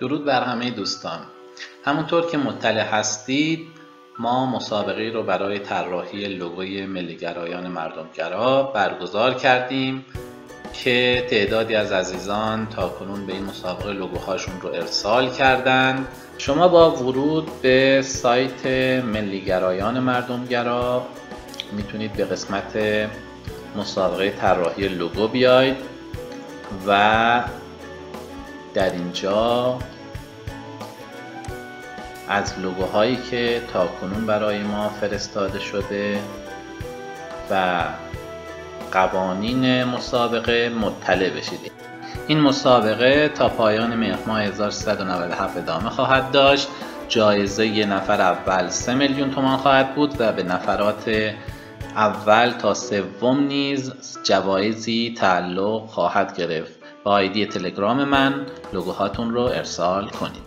درود بر همه دوستان. همونطور که مطلع هستید ما مسابقه رو برای طراحی لوگوی ملیگرایان مردمگرا برگزار کردیم که تعدادی از عزیزان تا کنون به این مسابقه لوگوهاشون رو ارسال کردند. شما با ورود به سایت ملیگرایان مردمگرا می‌تونید به قسمت مسابقه طراحی لوگو بیاید و در اینجا از لوگوهایی که تا کنون برای ما فرستاده شده و قوانین مسابقه مطلع بشید. این مسابقه تا پایان مهر ماه 1397 ادامه خواهد داشت. جایزه یه نفر اول 3 میلیون تومان خواهد بود و به نفرات اول تا سوم نیز جوایزی تعلق خواهد گرفت. با آیدی تلگرام من لوگوهاتون رو ارسال کنید.